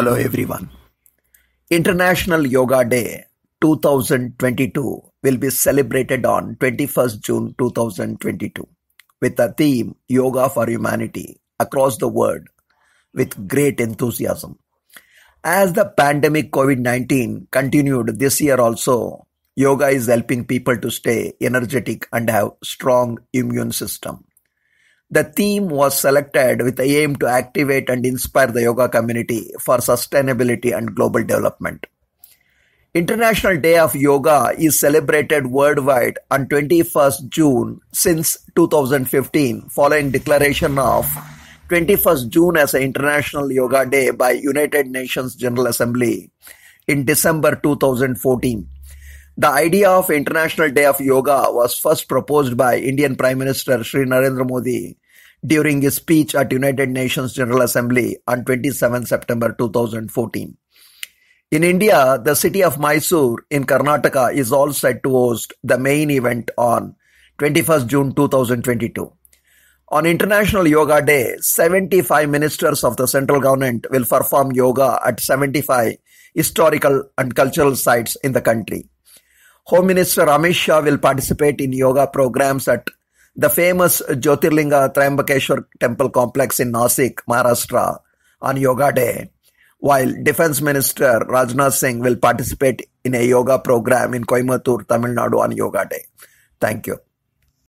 Hello everyone. International Yoga Day 2022 will be celebrated on 21st June 2022 with the theme Yoga for Humanity across the world with great enthusiasm. As the pandemic COVID-19 continued this year also, yoga is helping people to stay energetic and have strong immune system. The theme was selected with the aim to activate and inspire the yoga community for sustainability and global development. International Day of Yoga is celebrated worldwide on 21st June since 2015 following declaration of 21st June as an International Yoga Day by United Nations General Assembly in December 2014. The idea of International Day of Yoga was first proposed by Indian Prime Minister Sri Narendra Modi during his speech at United Nations General Assembly on 27 September 2014. In India, the city of Mysore in Karnataka is all set to host the main event on 21st June 2022. On International Yoga Day, 75 ministers of the central government will perform yoga at 75 historical and cultural sites in the country. Home Minister Amit Shah will participate in yoga programs at the famous Jyotirlinga Trimbakeshwar temple complex in Nashik, Maharashtra on Yoga Day, while Defense Minister Rajnath Singh will participate in a yoga program in Coimbatore, Tamil Nadu on Yoga Day. Thank you.